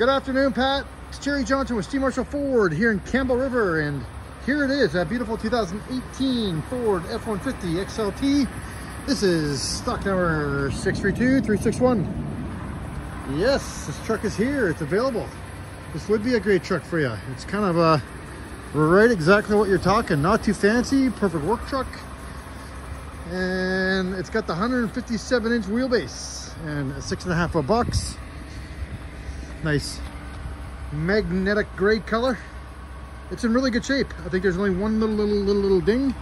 Good afternoon, Pat. It's Jerry Johnson with Steve Marshall Ford here in Campbell River, and here it is, that beautiful 2018 Ford F-150 XLT. This is stock number 632361. Yes, this truck is here. It's available. This would be a great truck for you. It's kind of uh, right exactly what you're talking. Not too fancy, perfect work truck. And it's got the 157 inch wheelbase and a six and a half foot box. Nice magnetic gray color. It's in really good shape. I think there's only one little, little, little, little ding.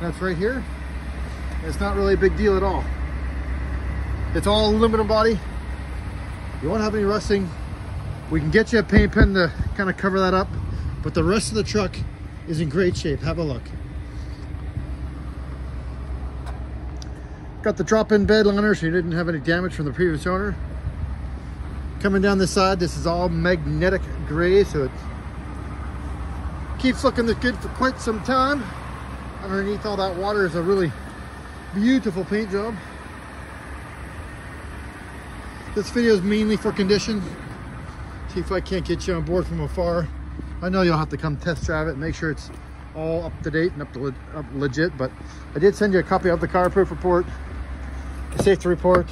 That's right here. It's not really a big deal at all. It's all aluminum body. You won't have any rusting. We can get you a paint pen to kind of cover that up, but the rest of the truck is in great shape. Have a look. Got the drop-in bed liner so you didn't have any damage from the previous owner. Coming down the side, this is all magnetic gray, so it keeps looking this good for quite some time. Underneath all that water is a really beautiful paint job. This video is mainly for condition. See if I can't get you on board from afar. I know you'll have to come test drive it and make sure it's all up to date and up to le up legit, but I did send you a copy of the CarProof report, the safety report,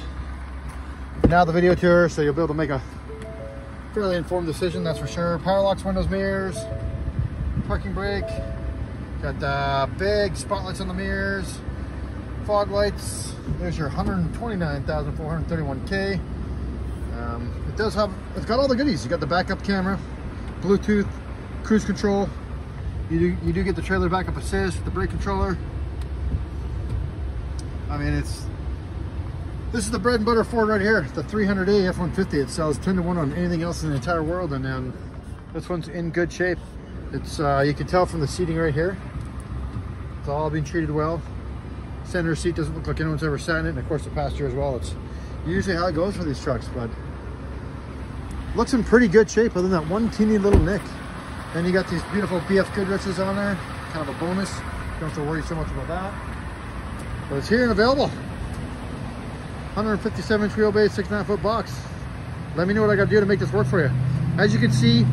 now the video tour, so you'll be able to make a fairly informed decision, that's for sure. Power locks, windows, mirrors, parking brake, got uh, big spotlights on the mirrors, fog lights. There's your 129,431K. Um, it does have, it's got all the goodies. You got the backup camera, Bluetooth, cruise control. You do, you do get the trailer backup assist, the brake controller. I mean, it's, this is the bread and butter Ford right here, the 300A F-150. It sells 10 to 1 on anything else in the entire world, and um, this one's in good shape. It's uh, You can tell from the seating right here. It's all been treated well. Center seat doesn't look like anyone's ever sat in it, and of course the passenger as well. It's usually how it goes for these trucks, but looks in pretty good shape other than that one teeny little nick. Then you got these beautiful BF Goodriches on there, kind of a bonus. Don't have to worry so much about that. But it's here and available. 157 inch wheelbase, six and a half foot box. Let me know what I gotta do to make this work for you. As you can see,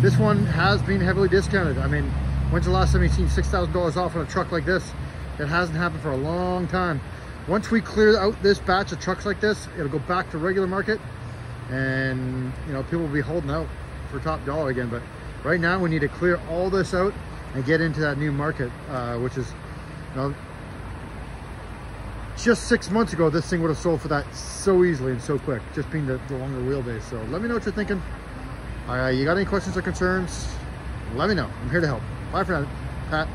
this one has been heavily discounted. I mean, when's the last time you've seen $6,000 off on a truck like this? It hasn't happened for a long time. Once we clear out this batch of trucks like this, it'll go back to regular market and you know, people will be holding out for top dollar again. But right now we need to clear all this out and get into that new market, uh, which is, you know, just six months ago, this thing would have sold for that so easily and so quick, just being the, the longer wheelbase. So let me know what you're thinking. Uh, you got any questions or concerns? Let me know. I'm here to help. Bye for now, Pat.